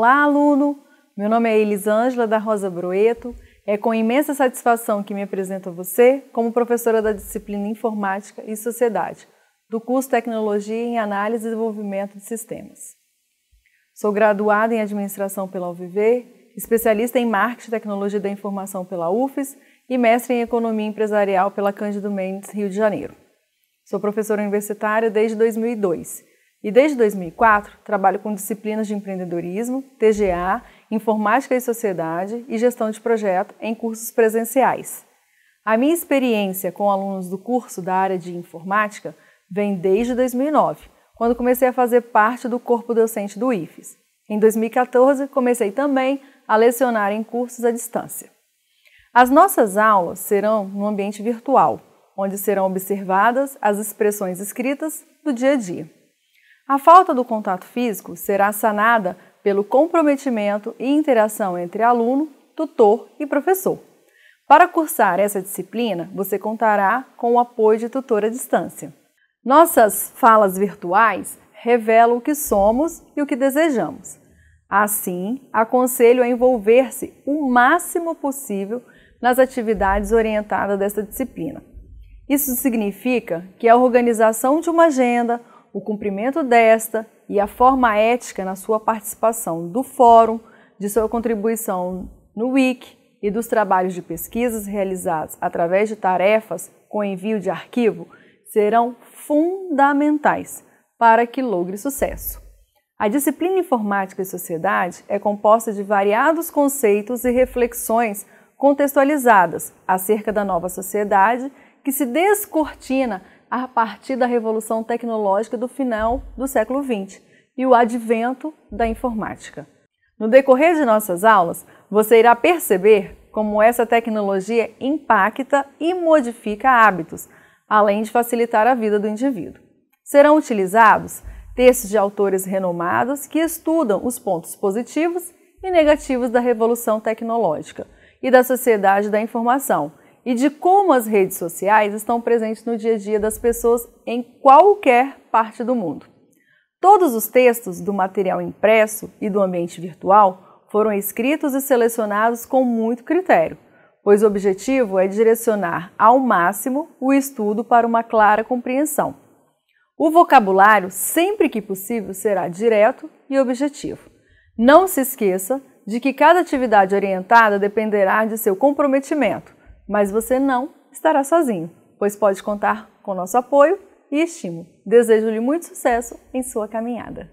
Olá, aluno! Meu nome é Elisângela da Rosa Broeto. É com imensa satisfação que me apresento a você como professora da disciplina Informática e Sociedade, do curso Tecnologia em Análise e Desenvolvimento de Sistemas. Sou graduada em Administração pela UVV, especialista em Marketing e Tecnologia da Informação pela UFES e mestre em Economia Empresarial pela Cândido Mendes, Rio de Janeiro. Sou professora universitária desde 2002 e desde 2004 trabalho com disciplinas de empreendedorismo, TGA, informática e sociedade e gestão de projeto em cursos presenciais. A minha experiência com alunos do curso da área de informática vem desde 2009, quando comecei a fazer parte do corpo docente do IFES. Em 2014, comecei também a lecionar em cursos à distância. As nossas aulas serão no ambiente virtual, onde serão observadas as expressões escritas do dia a dia. A falta do contato físico será sanada pelo comprometimento e interação entre aluno, tutor e professor. Para cursar essa disciplina, você contará com o apoio de tutor à distância. Nossas falas virtuais revelam o que somos e o que desejamos. Assim, aconselho a envolver-se o máximo possível nas atividades orientadas desta disciplina. Isso significa que a organização de uma agenda, o cumprimento desta e a forma ética na sua participação do fórum, de sua contribuição no WIC e dos trabalhos de pesquisas realizados através de tarefas com envio de arquivo serão fundamentais para que logre sucesso. A disciplina Informática e Sociedade é composta de variados conceitos e reflexões contextualizadas acerca da nova sociedade que se descortina a partir da revolução tecnológica do final do século XX e o advento da informática. No decorrer de nossas aulas, você irá perceber como essa tecnologia impacta e modifica hábitos, além de facilitar a vida do indivíduo. Serão utilizados textos de autores renomados que estudam os pontos positivos e negativos da revolução tecnológica e da sociedade da informação e de como as redes sociais estão presentes no dia a dia das pessoas em qualquer parte do mundo. Todos os textos do material impresso e do ambiente virtual foram escritos e selecionados com muito critério, pois o objetivo é direcionar ao máximo o estudo para uma clara compreensão. O vocabulário, sempre que possível, será direto e objetivo. Não se esqueça de que cada atividade orientada dependerá de seu comprometimento mas você não estará sozinho, pois pode contar com nosso apoio e estímulo. Desejo-lhe muito sucesso em sua caminhada.